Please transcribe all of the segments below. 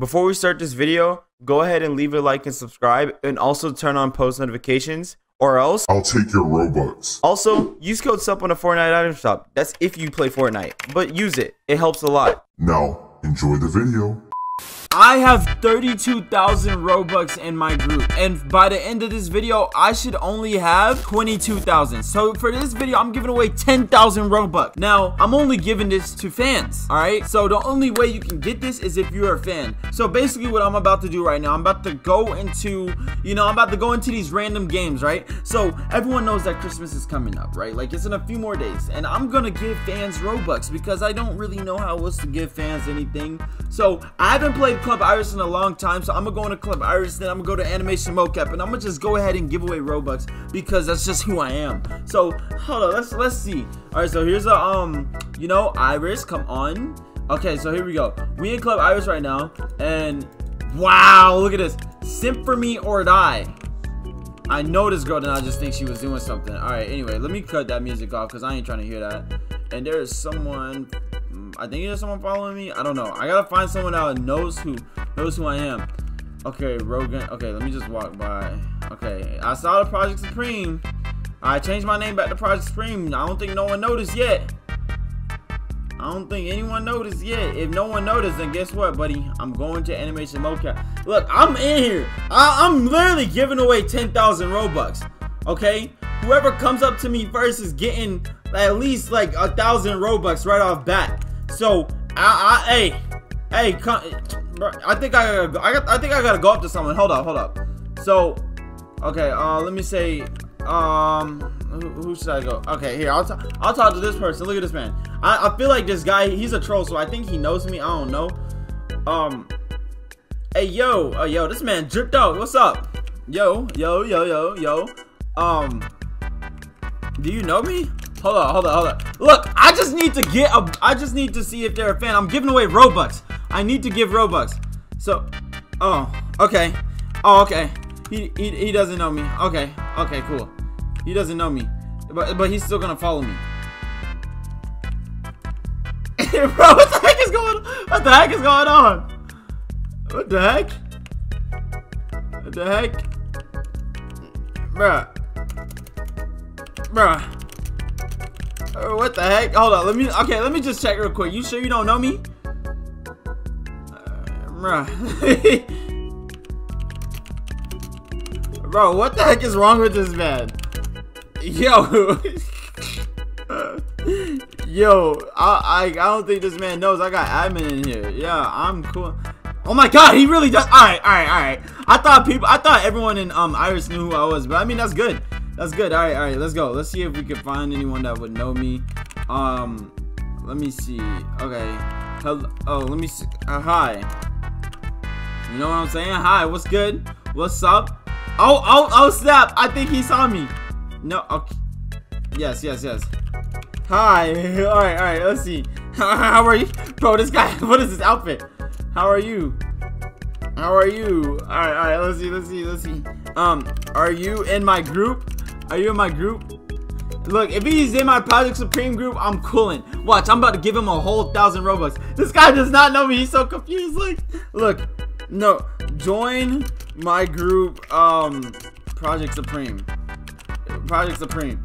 Before we start this video, go ahead and leave a like and subscribe and also turn on post notifications or else I'll take your Robux. also use code SUP on a Fortnite item shop. That's if you play Fortnite, but use it. It helps a lot. Now, enjoy the video. I have 32,000 Robux in my group and by the end of this video I should only have 22,000 so for this video I'm giving away 10,000 Robux. Now I'm only giving this to fans alright so the only way you can get this is if you're a fan. So basically what I'm about to do right now I'm about to go into you know I'm about to go into these random games right? So everyone knows that Christmas is coming up right? Like it's in a few more days and I'm gonna give fans Robux because I don't really know how else to give fans anything. So I haven't played Club Iris in a long time, so I'm gonna go into Club Iris, then I'm gonna go to Animation Mocap, and I'm gonna just go ahead and give away Robux because that's just who I am. So hold on, let's let's see. All right, so here's a um, you know, Iris, come on. Okay, so here we go. We in Club Iris right now, and wow, look at this. Simp for me or die. I know this girl did not just think she was doing something. All right, anyway, let me cut that music off because I ain't trying to hear that. And there is someone I think there's someone following me. I don't know. I gotta find someone that knows who knows who I am. Okay, Rogan. Okay, let me just walk by. Okay, I saw the Project Supreme. I changed my name back to Project Supreme. I don't think no one noticed yet. I don't think anyone noticed yet. If no one noticed, then guess what, buddy? I'm going to animation mocap. Look, I'm in here. I am literally giving away 10,000 Robux. Okay? Whoever comes up to me first is getting at least like a thousand Robux right off bat. So, I, I, hey, hey, come, I think I, gotta, I, got, I think I gotta go up to someone. Hold up, hold up. So, okay, uh, let me say, um, who, who should I go? Okay, here, I'll, talk. I'll talk to this person. Look at this man. I, I feel like this guy, he's a troll, so I think he knows me. I don't know. Um, hey, yo, uh, yo, this man dripped out. What's up? Yo, yo, yo, yo, yo. Um, do you know me? Hold on, hold on, hold on. Look, I just need to get a. I just need to see if they're a fan. I'm giving away Robux. I need to give Robux. So, oh, okay. Oh, okay. He, he, he doesn't know me. Okay, okay, cool. He doesn't know me. But, but he's still gonna follow me. Bro, what the heck is going on? What the heck is going on? What the heck? What the heck? Bruh. Bruh. Uh, what the heck? Hold on. Let me. Okay, let me just check real quick. You sure you don't know me? Uh, Bro, what the heck is wrong with this man? Yo. Yo, I, I I don't think this man knows I got admin in here. Yeah, I'm cool. Oh my god, he really does. All right, all right, all right. I thought people, I thought everyone in um Iris knew who I was, but I mean that's good. That's good. All right, all right. Let's go. Let's see if we can find anyone that would know me. Um, let me see. Okay. Hello. Oh, let me see. Uh, hi. You know what I'm saying? Hi. What's good? What's up? Oh, oh, oh, snap! I think he saw me. No. Okay. Yes, yes, yes. Hi. All right, all right. Let's see. How are you, bro? This guy. What is this outfit? How are you? How are you? All right, all right. Let's see. Let's see. Let's see. Um, are you in my group? Are you in my group? Look, if he's in my Project Supreme group, I'm cooling. Watch, I'm about to give him a whole thousand Robux. This guy does not know me. He's so confused. Like, look, no, join my group, um, Project Supreme. Project Supreme.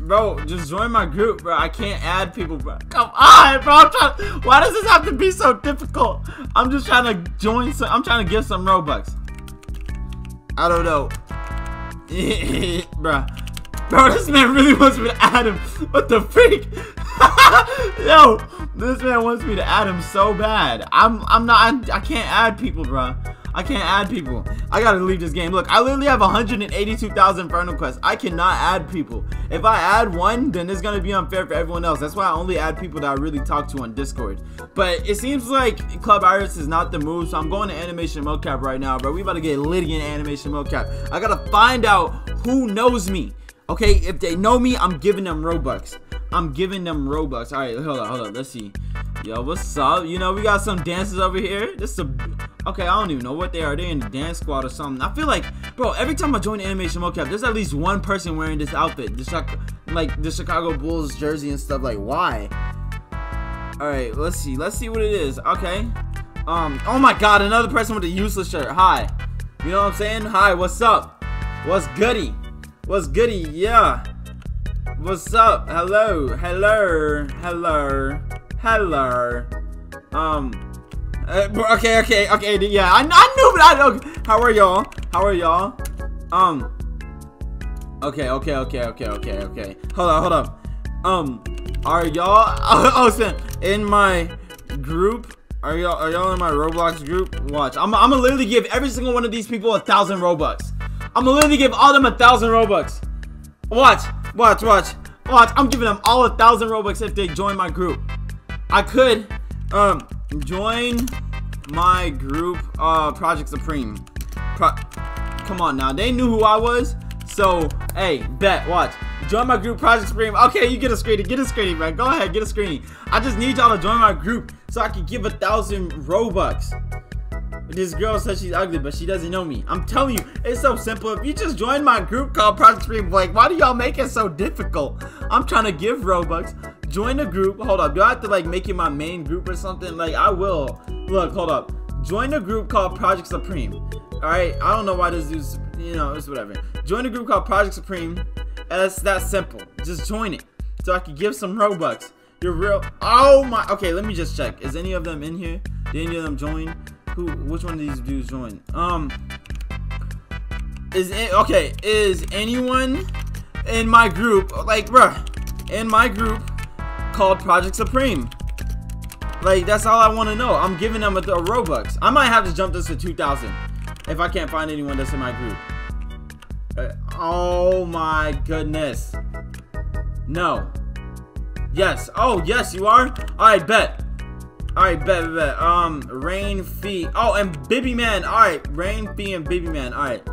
Bro, just join my group, bro. I can't add people, bro. Come on, bro. I'm trying. Why does this have to be so difficult? I'm just trying to join. Some, I'm trying to give some Robux. I don't know. Bruh. Bro, this man really wants me to add him. What the freak? Yo, this man wants me to add him so bad. I'm I'm not I, I can't add people, bro. I can't add people. I gotta leave this game. Look, I literally have 182,000 Infernal Quests. I cannot add people. If I add one, then it's gonna be unfair for everyone else. That's why I only add people that I really talk to on Discord. But it seems like Club Iris is not the move, so I'm going to Animation Mocap right now, bro. We about to get Lydian Animation Mocap. I gotta find out who knows me. Okay, if they know me, I'm giving them Robux. I'm giving them Robux. All right, hold on, hold on. Let's see. Yo, what's up? You know, we got some dancers over here. This is a... Okay, I don't even know what they are. They in the dance squad or something. I feel like, bro, every time I join animation mocap, there's at least one person wearing this outfit. The like the Chicago Bulls jersey and stuff. Like, why? All right, let's see. Let's see what it is. Okay. Um, oh my god, another person with a useless shirt. Hi. You know what I'm saying? Hi, what's up? What's goody? What's goody? Yeah. What's up? Hello. Hello. Hello. Hello. Um. uh, okay, okay, okay. Yeah, I, I knew, but I. How are y'all? How are y'all? Um. Okay, okay, okay, okay, okay, okay. Hold on, hold on. Um, are y'all? Oh, oh, snap. in my group. Are y'all? Are y'all in my Roblox group? Watch. I'm. I'm gonna literally give every single one of these people a thousand Robux. I'm gonna literally give all of them a thousand Robux. Watch. Watch. Watch. Watch. I'm giving them all a thousand Robux if they join my group. I could, um, join my group, uh, Project Supreme. Pro Come on now. They knew who I was. So, hey, bet. Watch. Join my group, Project Supreme. Okay, you get a screening. Get a screening, man. Go ahead, get a screening. I just need y'all to join my group so I can give a thousand Robux. This girl says she's ugly, but she doesn't know me. I'm telling you, it's so simple. If you just join my group called Project Supreme, like, why do y'all make it so difficult? I'm trying to give Robux. Join the group. Hold up. Do I have to, like, make it my main group or something? Like, I will. Look, hold up. Join a group called Project Supreme. Alright? I don't know why this dude's, you know, it's whatever. Join a group called Project Supreme. It's that simple. Just join it. So I can give some Robux. You're real. Oh my. Okay, let me just check. Is any of them in here? Did any of them join? Who? Which one of these dudes join? Um. Is it okay? Is anyone in my group like, bruh, in my group called Project Supreme? Like that's all I want to know. I'm giving them a, a Robux. I might have to jump this to 2,000 if I can't find anyone that's in my group. Uh, oh my goodness. No. Yes. Oh, yes, you are? Alright, bet. Alright, bet, bet. Um, Rain Fee. Oh, and Bibby Man. Alright, Rain Fee and Bibby Man. Alright.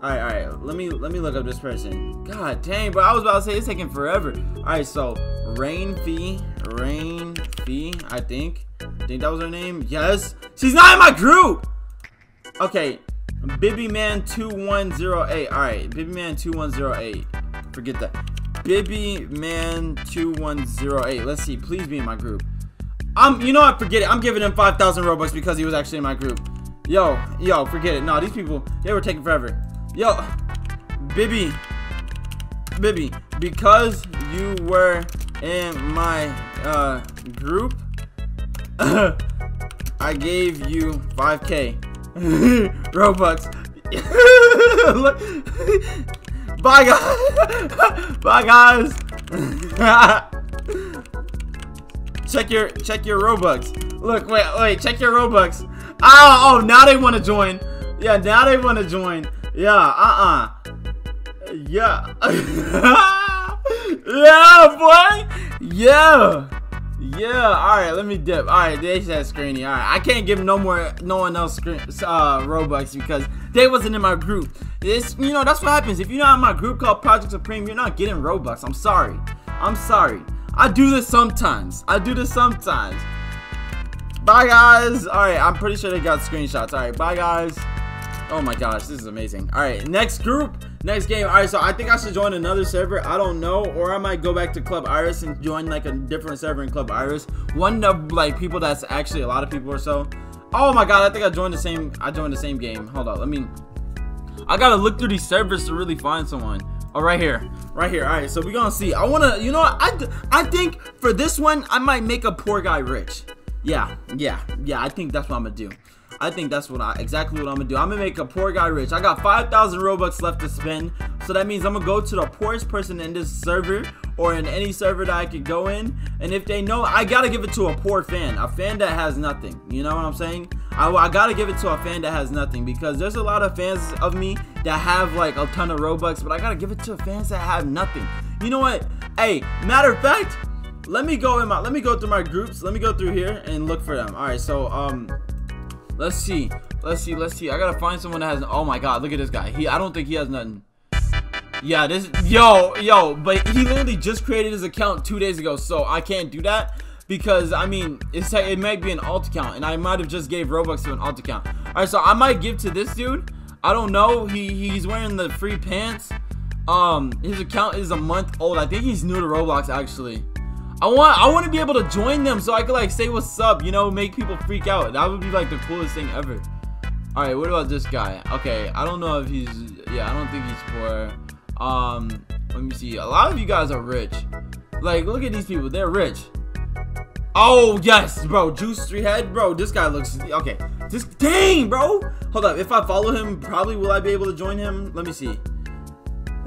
Alright, alright. Let me let me look up this person. God dang, bro. I was about to say it's taking forever. Alright, so Rain Fee. Rain Fee, I think. I think that was her name. Yes. She's not in my group! Okay, Bibby Man 2108. Alright, Bibby Man 2108. Forget that. Bibby Man 2108. Let's see. Please be in my group. I'm you know what, forget it. I'm giving him 5,000 Robux because he was actually in my group. Yo, yo, forget it. No, these people, they were taking forever. Yo, Bibby. Bibby, because you were in my uh group, I gave you 5k. Robux. Bye guys. Bye guys. check your check your Robux. Look, wait, wait, check your Robux. Oh, oh, now they want to join. Yeah, now they want to join. Yeah, uh-uh. Yeah. yeah, boy. Yeah. Yeah, alright, let me dip. Alright, they said screeny. Alright, I can't give no more, no one else screen, uh, Robux because they wasn't in my group. This, you know, that's what happens. If you're not in my group called Project Supreme, you're not getting Robux. I'm sorry. I'm sorry. I do this sometimes. I do this sometimes. Bye, guys. Alright, I'm pretty sure they got screenshots. Alright, bye, guys. Oh my gosh, this is amazing. Alright, next group. Next game. Alright, so I think I should join another server. I don't know. Or I might go back to Club Iris and join like a different server in Club Iris. One of like people that's actually a lot of people or so. Oh my god, I think I joined the same I joined the same game. Hold on, let me I gotta look through these servers to really find someone. Oh, right here. Right here. Alright, so we're gonna see. I wanna, you know what? I, I think for this one, I might make a poor guy rich. Yeah, yeah, yeah, I think that's what I'm gonna do. I think that's what I exactly what I'm gonna do. I'm gonna make a poor guy rich. I got 5,000 Robux left to spend. So that means I'm gonna go to the poorest person in this server or in any server that I could go in. And if they know, I gotta give it to a poor fan. A fan that has nothing. You know what I'm saying? I, I gotta give it to a fan that has nothing because there's a lot of fans of me that have like a ton of Robux, but I gotta give it to fans that have nothing. You know what? Hey, matter of fact, let me go in my let me go through my groups. Let me go through here and look for them. All right, so um Let's see. Let's see. Let's see. I gotta find someone that has. Oh my god, look at this guy. He. I don't think he has nothing. Yeah, this. Yo, yo. But he literally just created his account two days ago, so I can't do that because I mean, it's it might be an alt account, and I might have just gave Robux to an alt account. All right, so I might give to this dude. I don't know. He he's wearing the free pants. Um, his account is a month old. I think he's new to Roblox actually. I want I want to be able to join them so I could like say what's up, you know, make people freak out. That would be like the coolest thing ever. All right, what about this guy? Okay, I don't know if he's yeah, I don't think he's poor. Um, let me see. A lot of you guys are rich. Like, look at these people. They're rich. Oh, yes, bro. Juice Three Head. Bro, this guy looks... Okay. This... Dang, bro. Hold up. If I follow him, probably will I be able to join him? Let me see.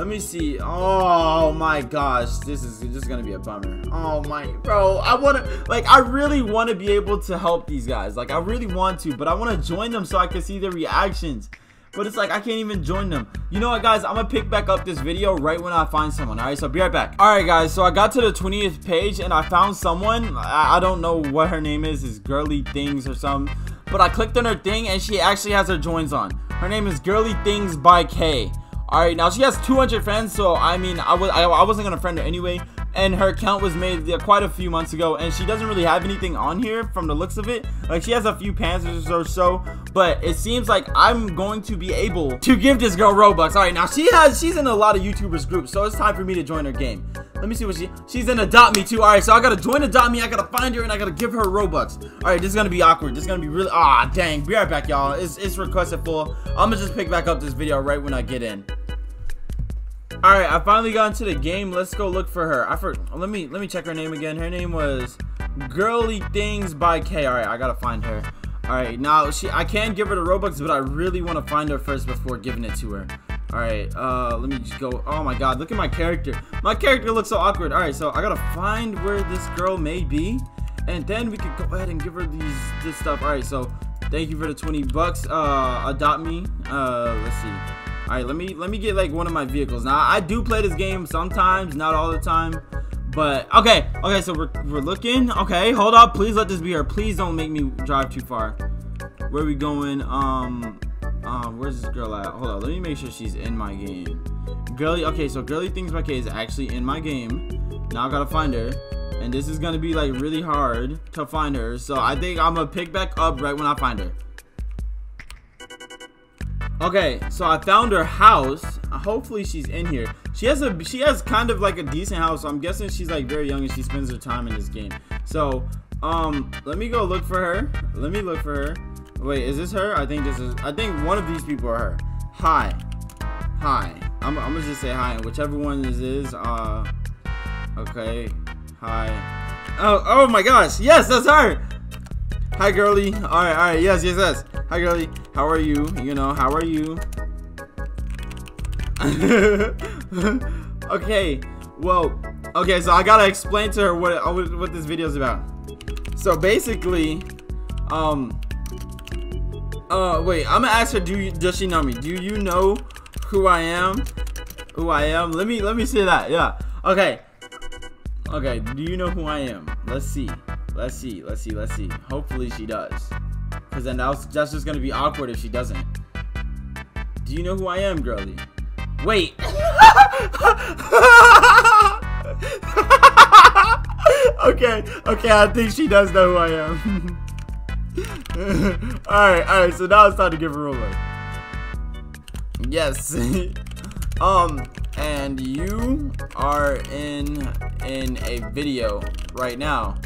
Let me see. Oh, my gosh. This is just to be a bummer. Oh, my... Bro, I want to... Like, I really want to be able to help these guys. Like, I really want to. But I want to join them so I can see their reactions. But it's like, I can't even join them. You know what, guys? I'm to pick back up this video right when I find someone. All right, so be right back. All right, guys. So I got to the 20th page and I found someone. I, I don't know what her name is. It's Girly Things or something. But I clicked on her thing and she actually has her joins on. Her name is Girly Things by K. All right, now she has 200 friends, so I mean, I was I, I wasn't gonna friend her anyway. And her account was made quite a few months ago and she doesn't really have anything on here from the looks of it. Like she has a few panzers or so but it seems like i'm going to be able to give this girl robux. All right now she has she's in a lot of youtubers groups so it's time for me to join her game. Let me see what she she's in adopt me too. All right so i gotta join adopt me i gotta find her and i gotta give her robux. All right this is gonna be awkward this is gonna be really ah dang be right back y'all. It's, it's requested full i'm gonna just pick back up this video right when i get in all right, I finally got into the game. Let's go look for her. I for let me let me check her name again. Her name was Girly Things by K. All right, I gotta find her. All right, now she I can give her the Robux, but I really want to find her first before giving it to her. All right, uh, let me just go. Oh my God, look at my character. My character looks so awkward. All right, so I gotta find where this girl may be, and then we can go ahead and give her these this stuff. All right, so thank you for the 20 bucks. Uh, adopt me. Uh, let's see. All right, let me let me get like one of my vehicles. Now I do play this game sometimes, not all the time. But okay, okay, so we're we're looking. Okay, hold up. Please let this be her. Please don't make me drive too far. Where are we going? Um, um, where's this girl at? Hold on, let me make sure she's in my game. Girly, okay, so Girly Things by K is actually in my game. Now I gotta find her. And this is gonna be like really hard to find her. So I think I'm gonna pick back up right when I find her. Okay, so I found her house. Hopefully she's in here. She has a she has kind of like a decent house. So I'm guessing she's like very young and she spends her time in this game. So, um, let me go look for her. Let me look for her. Wait, is this her? I think this is I think one of these people are her. Hi. Hi. I'm, I'm gonna just say hi whichever one this is, uh okay. Hi. Oh, oh my gosh. Yes, that's her. Hi, girly. All right, all right. Yes, yes, yes. Hi, girly. How are you? You know, how are you? okay. Well, okay. So I gotta explain to her what what this video is about. So basically, um, uh, wait. I'm gonna ask her. Do you does she know me? Do you know who I am? Who I am? Let me let me say that. Yeah. Okay. Okay. Do you know who I am? Let's see. Let's see, let's see, let's see. Hopefully she does. Because then that's, just going to be awkward if she doesn't. Do you know who I am, girly? Wait. okay, okay, I think she does know who I am. alright, alright, so now it's time to give her a look. Yes. um, and you are in in a video right now.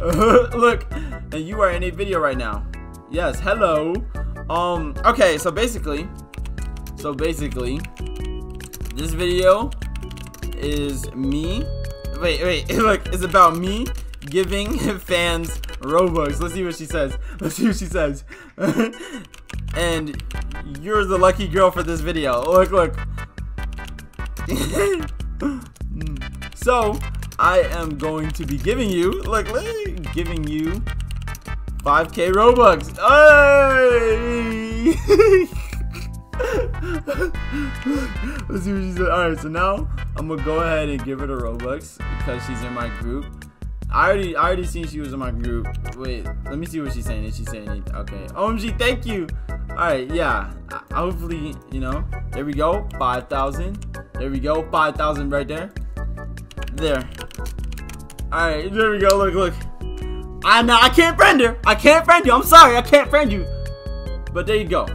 Look, and you are in a video right now. Yes, hello. Um, okay, so basically, so basically, this video is me. Wait, wait, look, it's about me giving fans Robux. Let's see what she says. Let's see what she says. and you're the lucky girl for this video. Look, look. so, I am going to be giving you, look, giving you 5k Robux. Hey! Let's see what she said. Alright, so now I'm gonna go ahead and give her the Robux because she's in my group. I already I already seen she was in my group. Wait, let me see what she's saying. Is she saying anything? Okay. OMG, thank you. Alright, yeah. hopefully, you know. There we go. 5,000. There we go. 5,000 right there. There. Alright, there we go. Look, look. I know I can't friend her. I can't friend you. I'm sorry. I can't friend you. But there you go.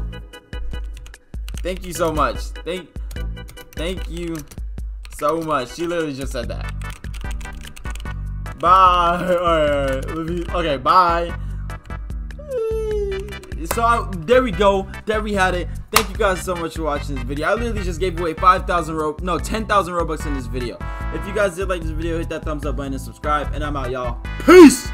Thank you so much. Thank thank you so much. She literally just said that. Bye. Alright. Okay, bye. So I, there we go. There we had it. Thank you guys so much for watching this video. I literally just gave away 5,000 ro no 10,000 robux in this video. If you guys did like this video, hit that thumbs up button and subscribe. And I'm out, y'all. Peace.